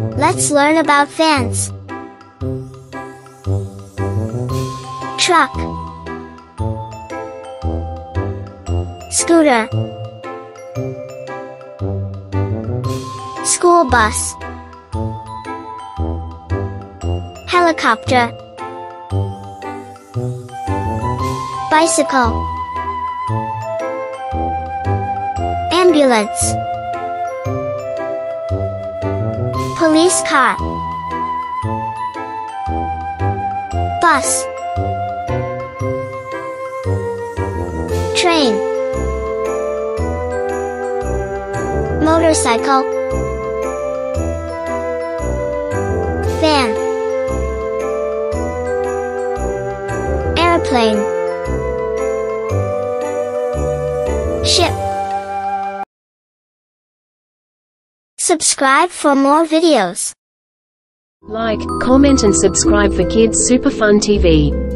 Let's learn about fans. Truck. Scooter. School bus. Helicopter. Bicycle. Ambulance Police car. Bus. Train. Motorcycle. Van. Airplane. Ship Subscribe for more videos. Like, comment and subscribe for Kids Super Fun TV.